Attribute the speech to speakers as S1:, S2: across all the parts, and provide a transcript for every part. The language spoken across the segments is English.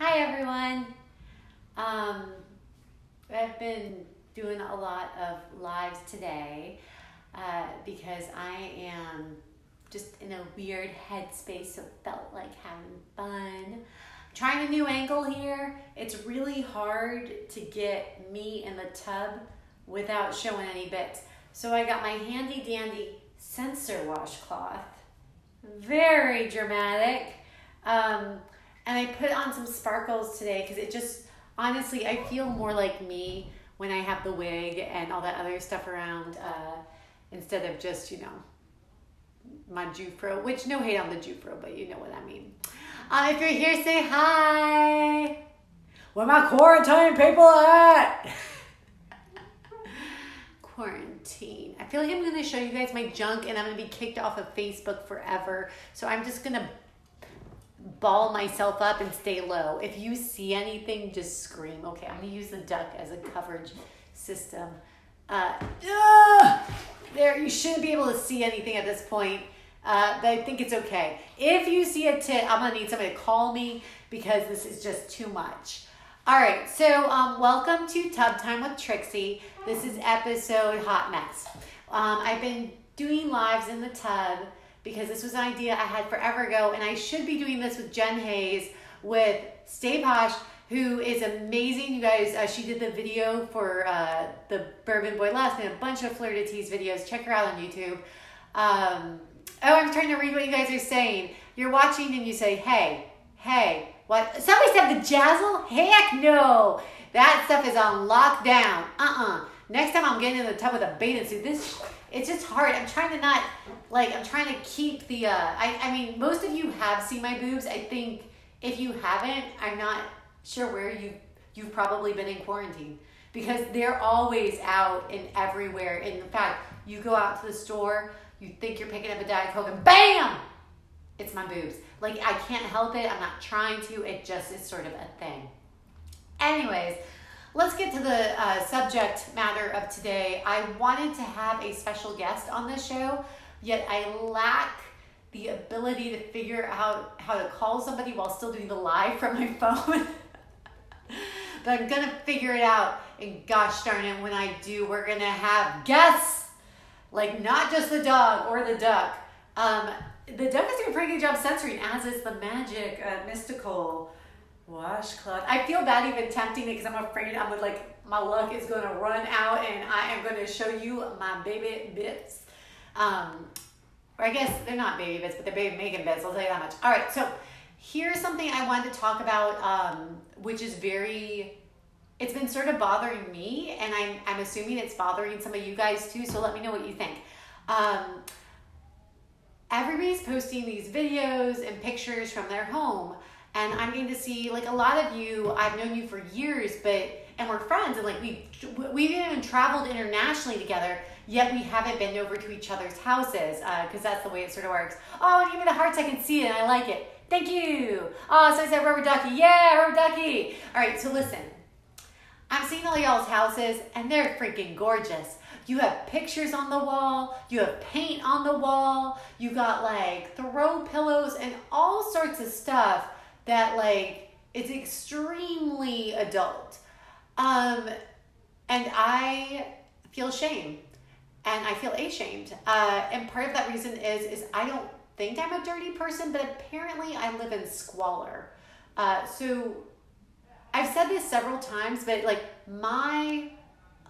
S1: Hi everyone. Um, I've been doing a lot of lives today uh, because I am just in a weird headspace, so it felt like having fun. Trying a new angle here. It's really hard to get me in the tub without showing any bits. So I got my handy dandy censor washcloth. Very dramatic. Um, and I put on some sparkles today because it just, honestly, I feel more like me when I have the wig and all that other stuff around uh, instead of just, you know, my Jewfro, which no hate on the Jewfro, but you know what I mean. Uh, if you're here, say hi. Where my quarantine people at? quarantine. I feel like I'm to show you guys my junk and I'm to be kicked off of Facebook forever. So I'm just to ball myself up and stay low. If you see anything, just scream. Okay, I'm gonna use the duck as a coverage system. Uh, uh, there, you shouldn't be able to see anything at this point, uh, but I think it's okay. If you see a tit, I'm gonna need somebody to call me because this is just too much. All right, so um, welcome to Tub Time with Trixie. This is episode Hot Mess. Um, I've been doing lives in the tub because this was an idea I had forever ago, and I should be doing this with Jen Hayes with Stay Posh, who is amazing. You guys, uh, she did the video for uh, the Bourbon Boy Last and a bunch of Fleur de Tease videos. Check her out on YouTube. Um, oh, I'm trying to read what you guys are saying. You're watching and you say, hey, hey, what? Somebody said the jazzle? Heck no. That stuff is on lockdown. Uh-uh. Next time I'm getting in the tub with a bathing suit. This it's just hard. I'm trying to not like I'm trying to keep the uh I, I mean most of you have seen my boobs. I think if you haven't, I'm not sure where you you've probably been in quarantine because they're always out and everywhere. In fact, you go out to the store, you think you're picking up a Diet Coke and BAM! It's my boobs. Like I can't help it. I'm not trying to. It just is sort of a thing. Anyways, let's get to the uh, subject matter of today. I wanted to have a special guest on this show, yet I lack the ability to figure out how to call somebody while still doing the live from my phone. but I'm gonna figure it out. And gosh darn it, when I do, we're gonna have guests. Like not just the dog or the duck. Um, the duck is doing a pretty good job censoring, as is the magic, uh, mystical washcloth. I feel bad even tempting it because I'm afraid I'm like my luck is gonna run out and I am gonna show you my baby bits. Um, or I guess they're not baby bits, but they're baby Megan bits. I'll tell you that much. All right, so here's something I wanted to talk about, um, which is very. It's been sort of bothering me, and I'm I'm assuming it's bothering some of you guys too. So let me know what you think. Um, everybody's posting these videos and pictures from their home and I'm getting to see like a lot of you. I've known you for years, but and we're friends, and like we we've even traveled internationally together. Yet we haven't been over to each other's houses because uh, that's the way it sort of works. Oh, give me the hearts. I can see it. and I like it. Thank you. Oh, so I said rubber ducky. Yeah, rubber ducky. All right. So listen, I'm seeing all y'all's houses, and they're freaking gorgeous. You have pictures on the wall, you have paint on the wall, you got like throw pillows and all sorts of stuff that like it's extremely adult. Um, and I feel shame and I feel ashamed. Uh, and part of that reason is is I don't think I'm a dirty person, but apparently I live in squalor. Uh, so I've said this several times, but like my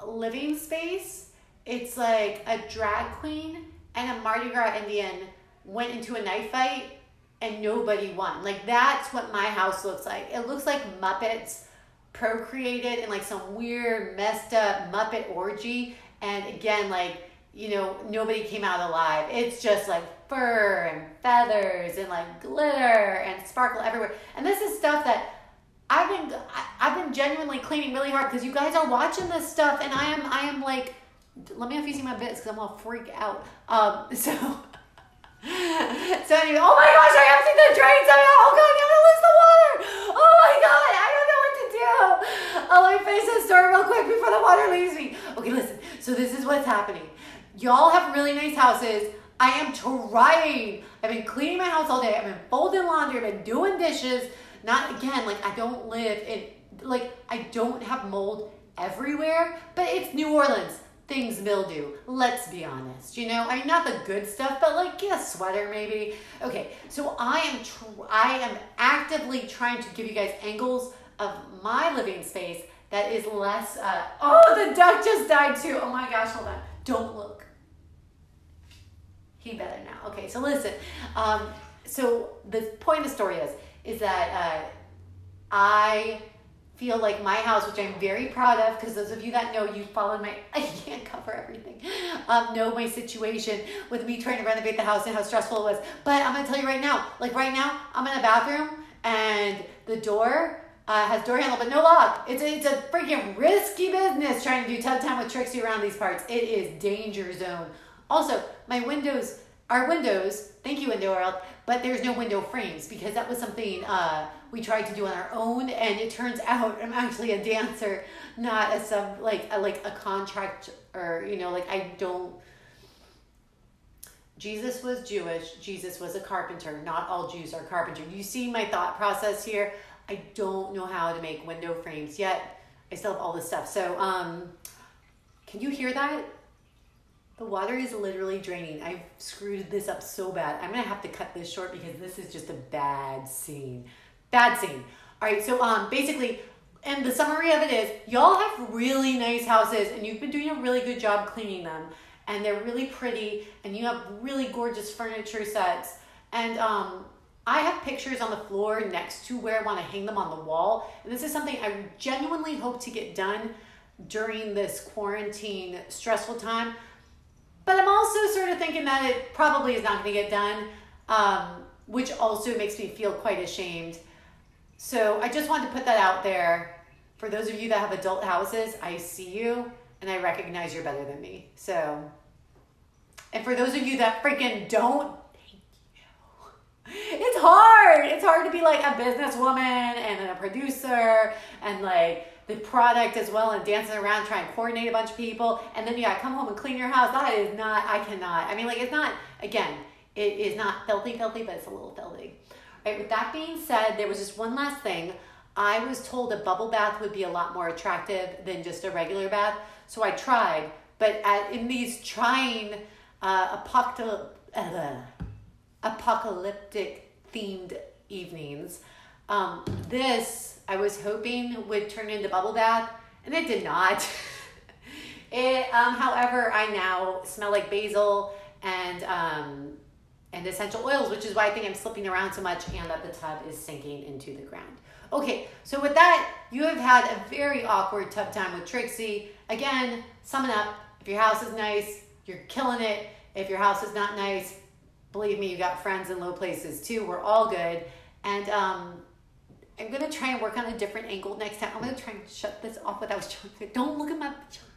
S1: living space, it's like a drag queen and a Mardi Gras Indian went into a knife fight and nobody won. Like that's what my house looks like. It looks like Muppets procreated in like some weird messed up Muppet orgy. And again, like, you know, nobody came out alive. It's just like fur and feathers and like glitter and sparkle everywhere. And this is stuff that I've been I've been genuinely cleaning really hard because you guys are watching this stuff and I am I am like let me know if you see my bits because I'm gonna freak out. Um so so anyway, oh my gosh, I have seen the drains. I oh god, I'm gonna lose the water. Oh my god, I don't know what to do. Oh, let me finish this story real quick before the water leaves me. Okay, listen. So this is what's happening. Y'all have really nice houses. I am trying. I've been cleaning my house all day. I've been folding laundry. I've been doing dishes. Not again, like I don't live in, like I don't have mold everywhere, but it's New Orleans. Things mildew. Let's be honest. You know, I mean, not the good stuff, but like yeah, sweater maybe. Okay, so I am tr- I am actively trying to give you guys angles of my living space that is less. Uh, oh, the duck just died too. Oh my gosh, hold on. Don't look. He better now. Okay, so listen. Um, so the point of the story is is that uh, I feel like my house, which I'm very proud of, because those of you that know, you followed my, I can't cover everything, um, know my situation with me trying to renovate the house and how stressful it was. But I'm gonna tell you right now, like right now, I'm in a bathroom and the door uh, has door handle but no lock. It's a, it's a freaking risky business trying to do tub time with Trixie around these parts. It is danger zone. Also, my windows are windows. Thank you, Window World. But there's no window frames because that was something uh, we tried to do on our own, and it turns out I'm actually a dancer, not a sub like a, like a contract or you know like I don't. Jesus was Jewish. Jesus was a carpenter. Not all Jews are carpenter. You see my thought process here. I don't know how to make window frames yet. I still have all this stuff. So, um, can you hear that? The water is literally draining. I've screwed this up so bad. I'm gonna have to cut this short because this is just a bad scene. Bad scene. All right, so um, basically, and the summary of it is, y'all have really nice houses, and you've been doing a really good job cleaning them, and they're really pretty, and you have really gorgeous furniture sets, and um, I have pictures on the floor next to where I want to hang them on the wall, and this is something I genuinely hope to get done during this quarantine stressful time but I'm also sort of thinking that it probably is not going to get done, um, which also makes me feel quite ashamed. So I just wanted to put that out there. For those of you that have adult houses, I see you and I recognize you're better than me. So, and for those of you that freaking don't, thank you. It's hard. It's hard to be like a businesswoman and a producer and like the product as well and dancing around trying to coordinate a bunch of people and then you gotta come home and clean your house that is not i cannot i mean like it's not again it is not filthy filthy but it's a little filthy right with that being said there was just one last thing i was told a bubble bath would be a lot more attractive than just a regular bath so i tried but at, in these trying uh, uh, apocalyptic themed evenings um, this I was hoping would turn into bubble bath, and it did not. it, um, however, I now smell like basil and um, and essential oils, which is why I think I'm slipping around so much, and that the tub is sinking into the ground. Okay, so with that, you have had a very awkward tub time with Trixie. Again, summing up, if your house is nice, you're killing it. If your house is not nice, believe me, you got friends in low places too. We're all good. And um, I'm gonna try and work on a different angle next time. I'm gonna try and shut this off without showing Don't look at my vagina.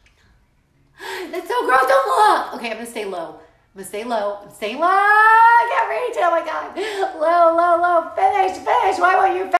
S1: That's so gross. Don't look. Okay, I'm gonna stay low. I'm gonna stay low. I'm staying low. I can't reach. Oh my god. Low, low, low. Finish, finish. Why won't you?